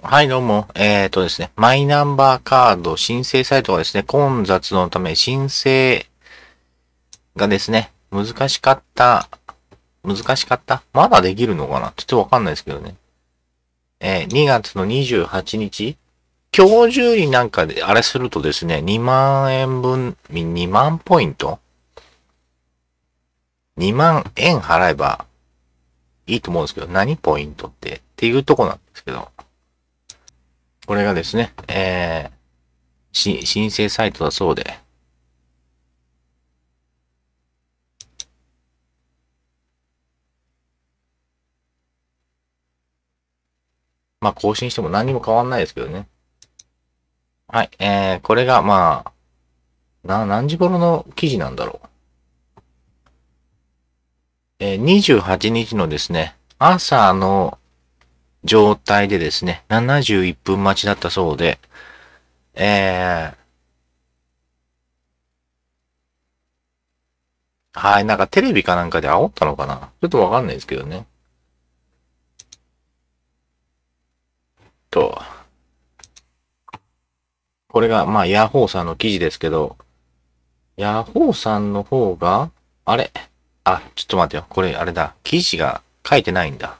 はい、どうも。えっ、とですね、マイナンバーカード申請サイトがですね、混雑のため申請がですね、難しかった、難しかった？まだできるのかな？ちょっとわかんないですけどね。えー2月の28日？今日中になんかで、あれするとですね、2万円分、2万ポイント ?2 万円払えばいいと思うんですけど、何ポイントって？っていうとこなんですけど。これがですね、えー、し、申請サイトだそうで。まあ、更新しても何にも変わんないですけどね。はい、えー、これが、まあ、な、何時頃の記事なんだろう。えー、28日のですね、朝の状態でですね、71分待ちだったそうで、えー、はい、なんかテレビかなんかで煽ったのかな？ちょっとわかんないですけどね。と、これが、まあ、ヤホーさんの記事ですけど、ヤホーさんの方が、あれ？あ、ちょっと待ってよ。これ、あれだ。記事が書いてないんだ。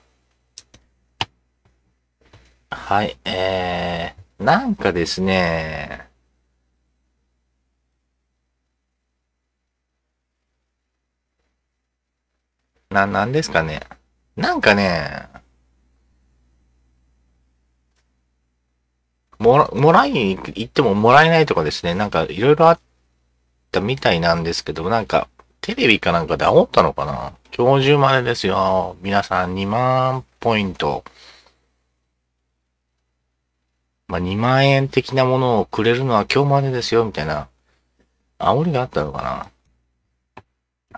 はい、えー、なんかですね、な、なんですかね。なんかね、もら、もらいに行ってももらえないとかですね、なんかいろいろあったみたいなんですけど、なんか、テレビかなんかで煽ったのかな今日中までですよ。皆さん2万ポイント。まあ、2万円的なものをくれるのは今日までですよ、みたいな、煽りがあったのかな。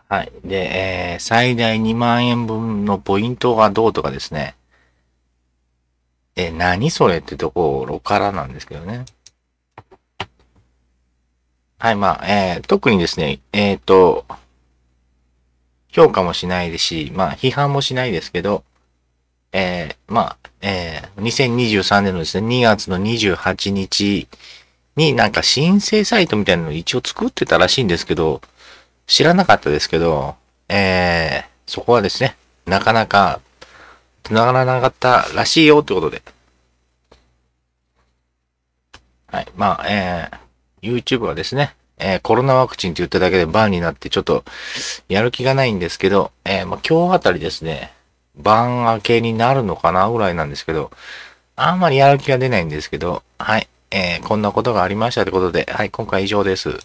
はい。で、えー、最大2万円分のポイントがどうとかですね。え、何それってところからなんですけどね。はい、まあ、えー、特にですね、えっ、と、評価もしないですし、まあ、批判もしないですけど、えー、まあ、えー、2023年のですね、2月の28日になんか申請サイトみたいなのを一応作ってたらしいんですけど、知らなかったですけど、えー、そこはですね、なかなか繋がらなかったらしいよってことで。はい。まあ、えー、YouTube はですね、えーコロナワクチンって言っただけでバンになってちょっとやる気がないんですけど、えーまあ、今日あたりですね、番明けになるのかなぐらいなんですけど、あんまりやる気が出ないんですけど、はい。えーこんなことがありましたということで、はい、今回以上です。